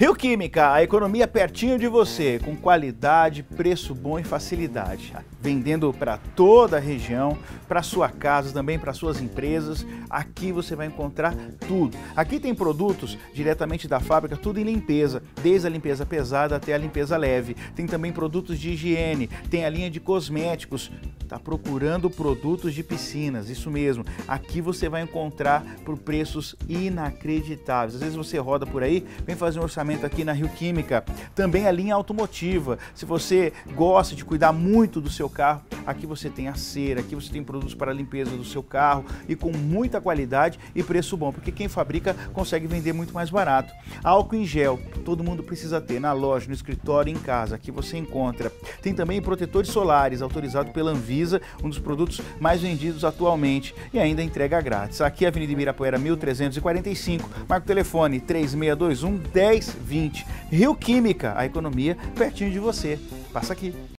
Rio Química, a economia pertinho de você, com qualidade, preço bom e facilidade. Vendendo para toda a região, para sua casa, também para suas empresas. Aqui você vai encontrar tudo. Aqui tem produtos diretamente da fábrica, tudo em limpeza, desde a limpeza pesada até a limpeza leve. Tem também produtos de higiene, tem a linha de cosméticos. Está procurando produtos de piscinas, isso mesmo. Aqui você vai encontrar por preços inacreditáveis. Às vezes você roda por aí, vem fazer um orçamento aqui na Rio Química. Também a linha automotiva. Se você gosta de cuidar muito do seu carro, aqui você tem a cera, aqui você tem produtos para limpeza do seu carro e com muita qualidade e preço bom, porque quem fabrica consegue vender muito mais barato. Álcool em gel, todo mundo precisa ter na loja, no escritório, em casa. Aqui você encontra. Tem também protetores solares, autorizado pela Anvisa, um dos produtos mais vendidos atualmente e ainda entrega grátis. Aqui Avenida Ibirapuera 1345, marca o telefone 3621 1020. Rio Química, a economia pertinho de você. Passa aqui.